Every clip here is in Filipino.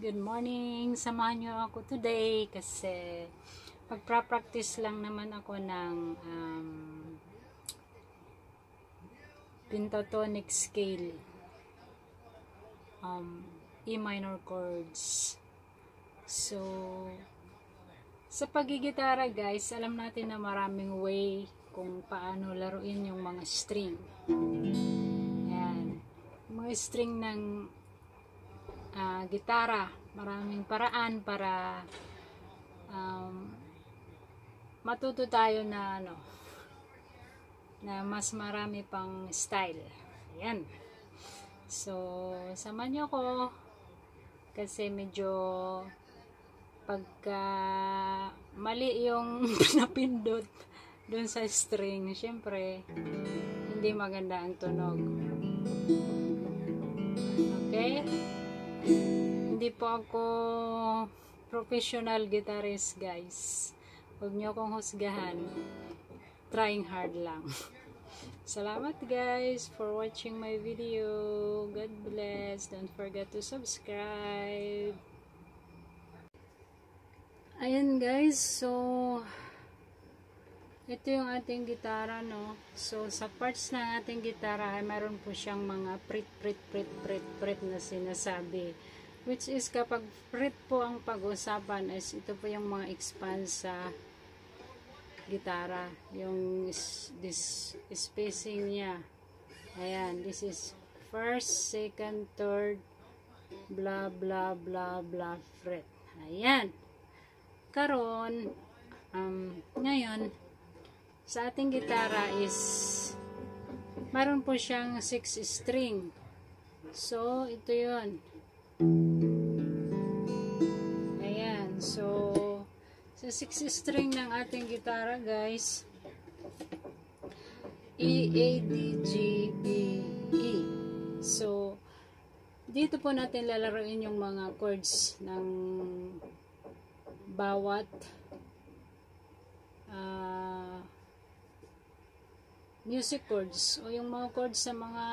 Good morning! Samahan niyo ako today kasi magpra-practice lang naman ako ng um, pentatonic scale um, E minor chords. So, sa pagigitara guys, alam natin na maraming way kung paano laruin yung mga string. Yan. Mga string ng uh, gitara. Maraming paraan para um, matuto tayo na ano na mas marami pang style. Ayan. So, sama niyo ko kasi medyo pagka mali yung napindot dun sa string, syempre hindi maganda ang tunog. Hindi po ako professional guitarist, guys. Huwag niyo akong husgahan. Trying hard lang. Salamat guys for watching my video. God bless. Don't forget to subscribe. Ayan guys, so ito yung ating gitara no. So sa parts ng ating gitara ay meron po siyang mga prit prit prit prit prit na sinasabi. Which is kapag prit po ang pag-usapan is ito po yung mga expand sa gitara. Yung this spacing niya. Ayan, this is first, second, third, blah blah blah blah fret. Ayan. Karon um, ngayon sa ating gitara is meron po siyang 6 string. So, ito yon Ayan. So, sa 6 string ng ating gitara, guys, E, A, D, G, B, E. So, dito po natin lalaroin yung mga chords ng bawat uh, music chords o yung mga chords sa mga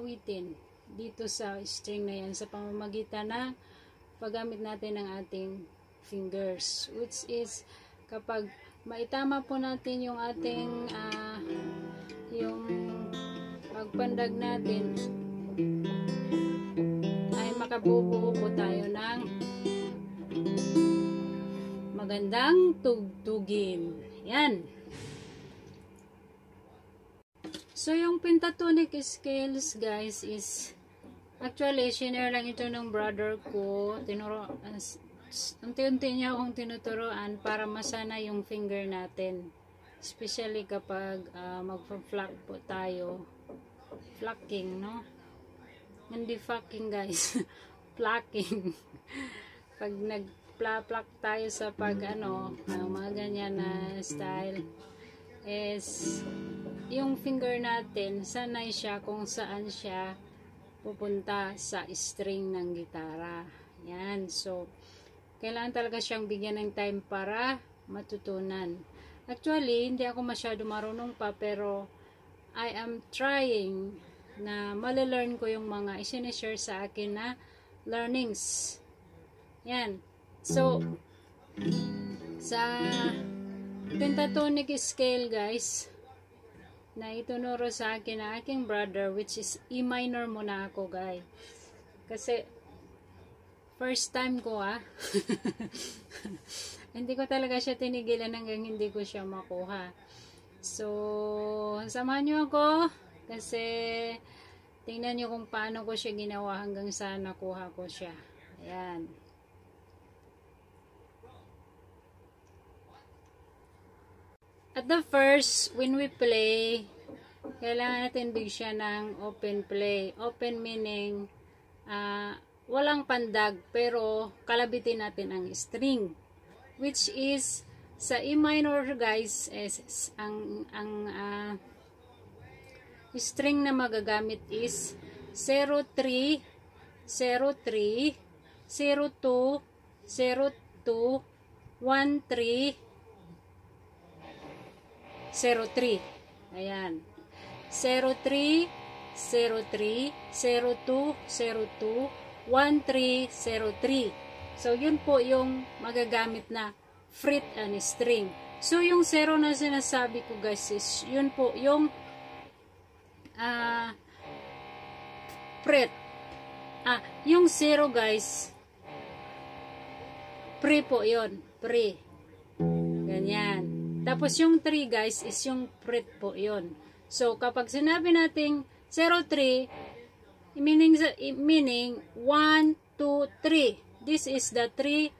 awitin dito sa string na yan sa pamamagitan ng paggamit natin ng ating fingers which is kapag maitama po natin yung ating uh, yung pagpandag natin ay makabubuo po tayo ng magandang tugtugin. Yan So, yung pentatonic scales, guys, is actually, shinare lang ito ng brother ko. Tinuro, uh, unti-unti niya akong tinuturoan para masana yung finger natin. Especially kapag uh, mag-flock po tayo. Flocking, no? Hindi fucking, guys. Flocking. pag nag-pluck tayo sa pag, ano, mga ganyan na style, is yung finger natin, sanay siya kung saan siya pupunta sa string ng gitara. Yan. So, kailangan talaga siyang bigyan ng time para matutunan. Actually, hindi ako masyado marunong pa, pero I am trying na malelearn ko yung mga isinishare sa akin na learnings. Yan. So, sa pentatonic scale, guys, na itunuro sa akin na aking brother which is E minor muna ako guys kasi first time ko ah. Hindi ko talaga siya tinigilan hanggang hindi ko siya makuha. So samahan nyo ako kasi tingnan nyo kung paano ko siya ginawa hanggang sa nakuha ko siya. Ayan At the first, when we play, kailangan natin bigyan ng open play. Open meaning, uh, walang pandag, pero kalabitin natin ang string. Which is, sa E minor guys, is, ang, ang uh, string na magagamit is 03, 03, 02, 02, 13, 03. Ayan. 03, 03, 02, 02, 1303. So, yun po yung magagamit na fret and string. So, yung zero na sinasabi ko guys is, yun po yung ah fret. Ah, yung zero guys, pre po yon pre. Tapos yung 3 guys is yung fret po yon So, kapag sinabi nating 03, meaning, meaning 1, 2, 3. This is the 3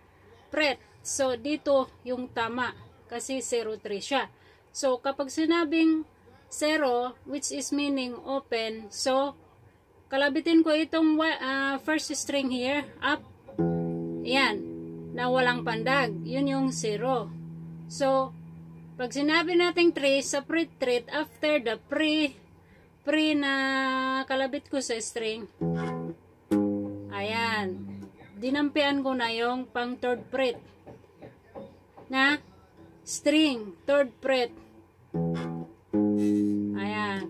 fret. So, dito yung tama kasi 03 siya. So, kapag sinabing 0, which is meaning open, so, kalabitin ko itong uh, first string here, up, yan, na walang pandag. Yun yung 0. So, pag sinabi nating 3 sa pre-treat, after the pre, pre na kalabit ko sa string, ayan, dinampian ko na yung pang third fret na string, third fret. Ayan.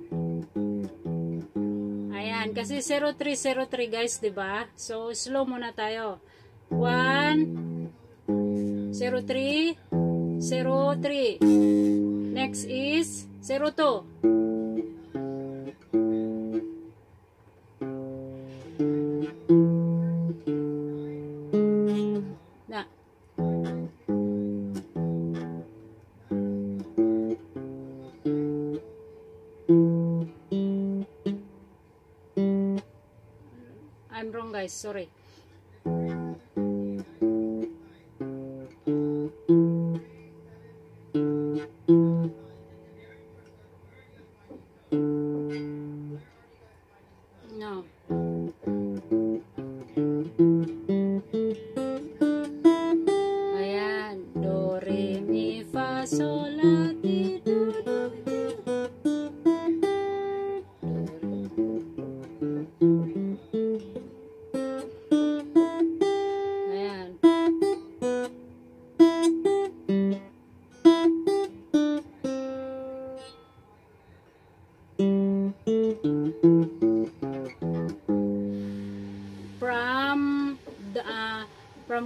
Ayan, kasi 0303 guys, 'di ba? So slow muna tayo. 1 03 03. Next is 02. Na. I'm wrong guys, sorry.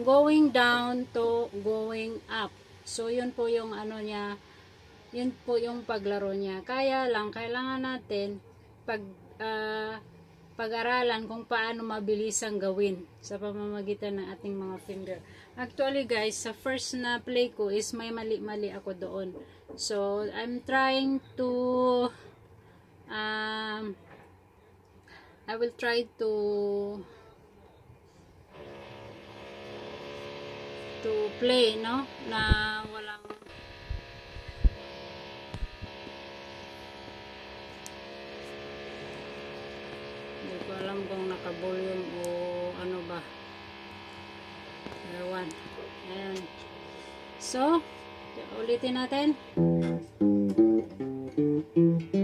Going down to going up. So, yun po yung ano niya, yun po yung paglaro niya. Kaya lang, kailangan natin pag, uh, pag-aralan kung paano mabilis ang gawin sa pamamagitan ng ating mga finger. Actually guys, sa first na play ko is may mali-mali ako doon. So, I'm trying to um, I will try to to play, no? Na walang hindi ko alam kung naka-volume o ano ba. Ewan. Ayan. So, ulitin natin. talaga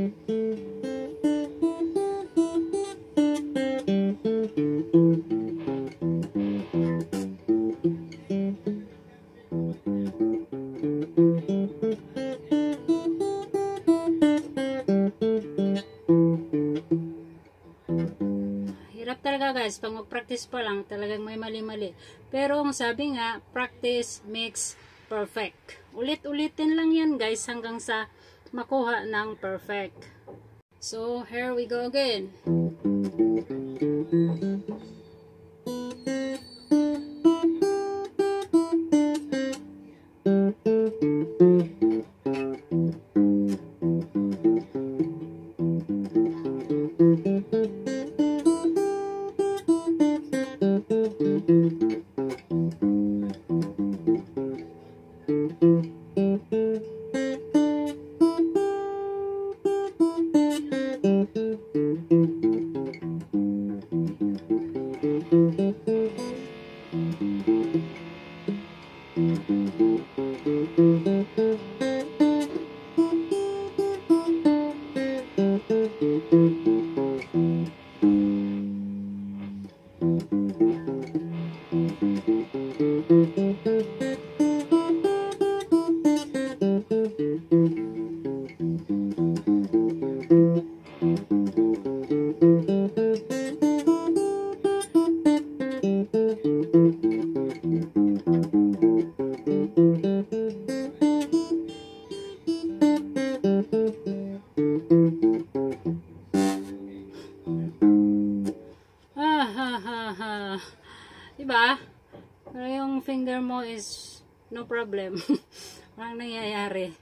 guys, pag mag-practice pa lang, talagang may mali-mali. Pero ang sabi nga, practice makes perfect. Ulit-ulitin lang yan guys hanggang sa makuha ng perfect. So, here we go again. diba? Pero yung finger mo is no problem. Walang nangyayari.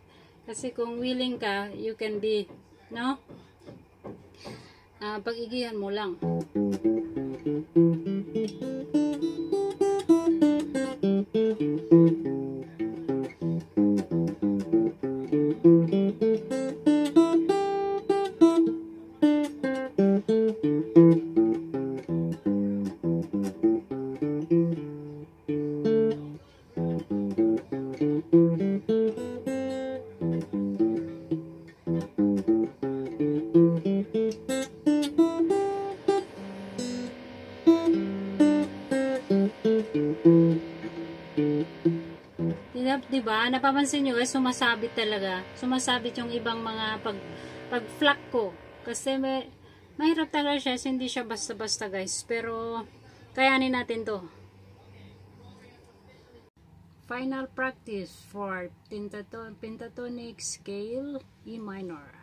Kasi kung willing ka, you can be, no? Uh, pag-igihan mo lang. Di ba? Napapansin nyo guys, sumasabit talaga. Sumasabit yung ibang mga pag, pag flack ko. Kasi may, mahirap talaga siya. Hindi siya basta-basta guys. Pero, kayanin natin to. Final practice for pentatonic scale E minor.